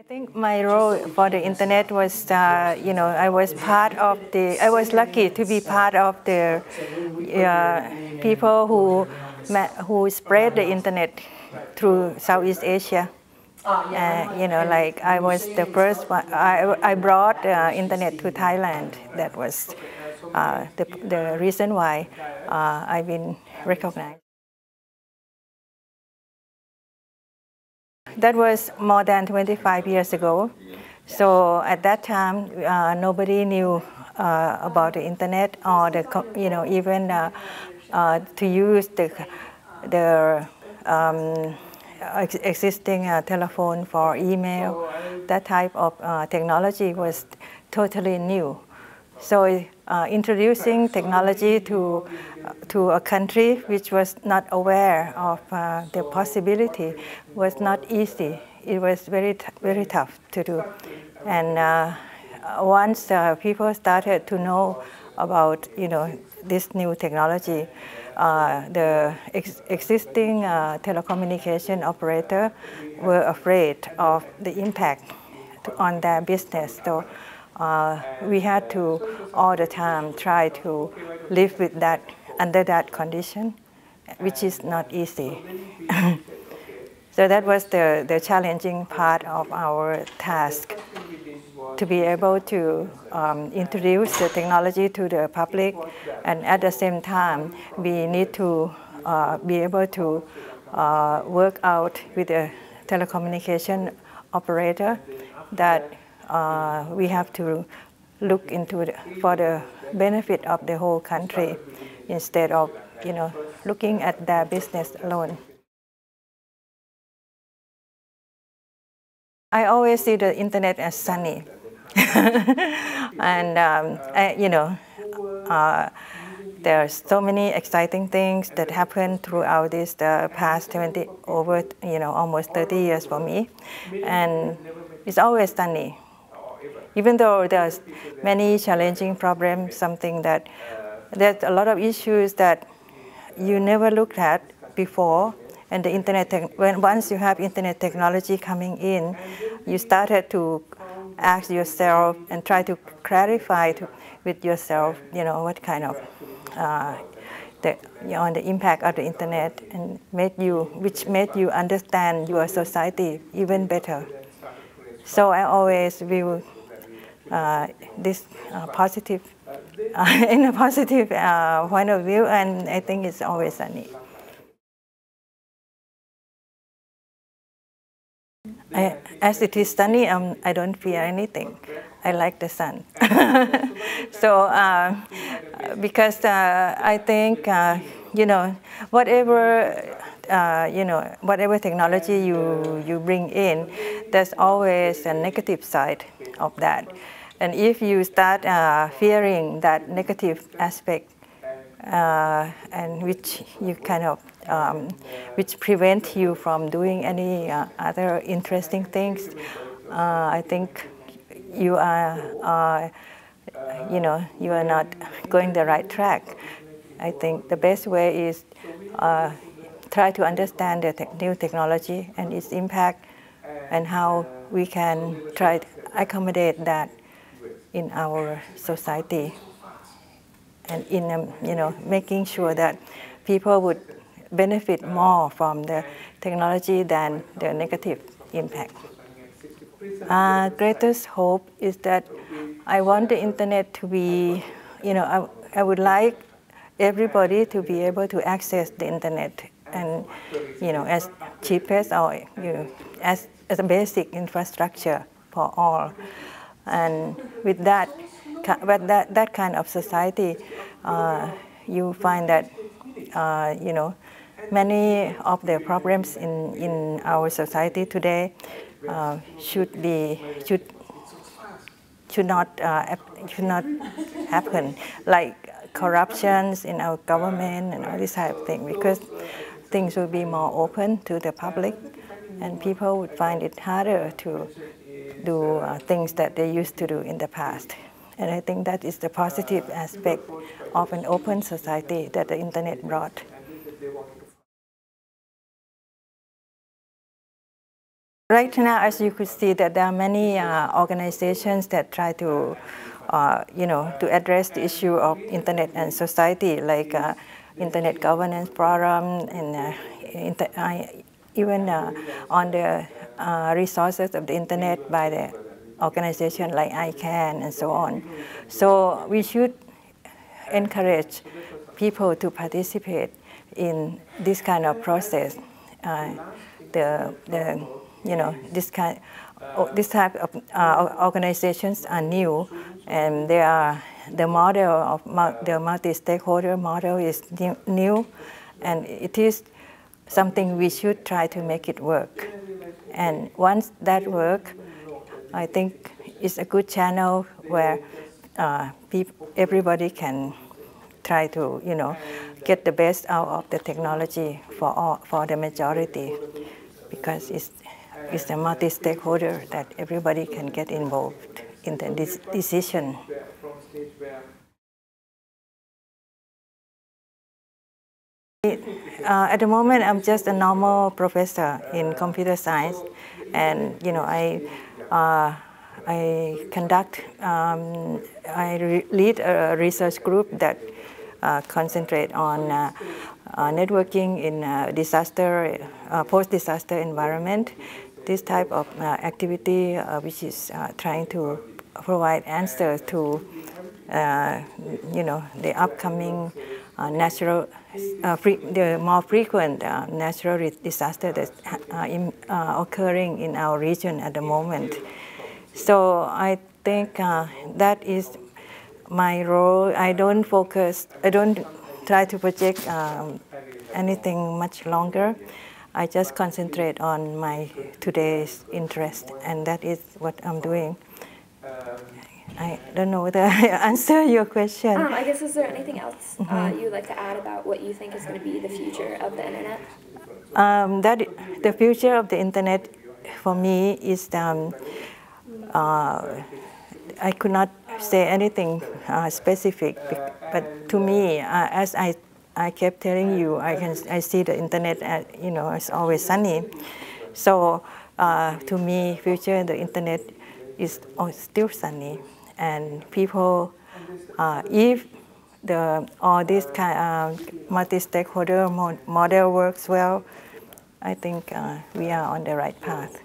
I think my role for the internet was, uh, you know, I was part of the, I was lucky to be part of the uh, people who, who spread the internet through Southeast Asia. Uh, you know, like I was the first one, I, I brought uh, internet to Thailand. That was uh, the, the reason why uh, I've been recognized. That was more than 25 years ago. So at that time, uh, nobody knew uh, about the internet or the, you know, even uh, uh to use the, the um, existing uh, telephone for email. That type of uh, technology was totally new. So uh, introducing technology to, uh, to a country which was not aware of uh, the possibility was not easy. It was very, very tough to do. And uh, once uh, people started to know about, you know, this new technology, uh, the ex existing telecommunication operator were afraid of the impact on their business. So uh, we had to all the time try to live with that under that condition, which is not easy. so that was the, the challenging part of our task to be able to um, introduce the technology to the public and at the same time we need to uh, be able to uh, work out with the telecommunication operator that uh, we have to look into it for the benefit of the whole country instead of you know looking at their business alone. I always see the internet as sunny, and um, I, you know. Uh, there are so many exciting things that happened throughout this the past 20 over you know almost 30 years for me and it's always sunny even though there's many challenging problems, something that there's a lot of issues that you never looked at before. And the internet, when once you have internet technology coming in, you started to ask yourself and try to clarify to, with yourself, you know, what kind of uh, the, you know, the impact of the internet and made you, which made you understand your society even better. So I always uh, this uh, positive, uh, in a positive point of view, and I think it's always sunny. I, as it is sunny, um, I don't fear anything. I like the sun. so, uh, because uh, I think, uh, you know, whatever, you know, whatever technology you, you bring in, there's always a negative side of that. And if you start uh, fearing that negative aspect, uh, and which you kind of, um, which prevent you from doing any uh, other interesting things, uh, I think you are, you know, you are not going the right track. I think the best way is uh, try to understand the te new technology and its impact and how we can try to accommodate that in our society and in um, you know making sure that people would benefit more from the technology than the negative impact. Our greatest hope is that I want the internet to be, you know, I, I would like everybody to be able to access the internet and, you know, as cheapest or you know, as, as a basic infrastructure for all. And with that, with that, that kind of society, uh, you find that, uh, you know, many of the problems in, in our society today uh, should be, should, should not, uh, should not happen, like corruptions in our government and all this type of thing, because things will be more open to the public and people would find it harder to do uh, things that they used to do in the past. And I think that is the positive aspect of an open society that the internet brought. Right now, as you could see, that there are many uh, organizations that try to, uh, you know, to address the issue of internet and society, like uh, Internet Governance Forum and uh, even uh, on the uh, resources of the internet by the organization like ICANN and so on. So we should encourage people to participate in this kind of process. the, the you know, this kind, this type of uh, organizations are new, and they are the model of the multi-stakeholder model is new, and it is something we should try to make it work. And once that work, I think it's a good channel where uh, everybody can try to, you know, get the best out of the technology for all, for the majority, because it's it's a multi-stakeholder that everybody can get involved in the decision. Uh, at the moment, I'm just a normal professor in computer science, and you know, I uh, I conduct, um, I lead a research group that uh, concentrate on uh, uh, networking in uh, disaster, post-disaster environment. This type of uh, activity, uh, which is uh, trying to provide answers to, you know, the upcoming Uh, natural, uh, the more frequent uh, natural disaster that's in, occurring in our region at the moment. So I think that is my role. I don't focus, I don't try to project um, anything much longer. I just concentrate on my today's interest, and that is what I'm doing. I don't know whether I answer your question. Um, I guess is there anything else uh, mm -hmm. you'd like to add about what you think is going to be the future of the internet? Um, that the future of the internet for me is um, uh, I could not say anything uh, specific, but to me, uh, as I I kept telling you, I can I see the internet, at, you know, it's always sunny. So uh, to me, future the internet is still sunny, and people, uh, if the all this kind of uh, multi-stakeholder model works well, I think uh, we are on the right path.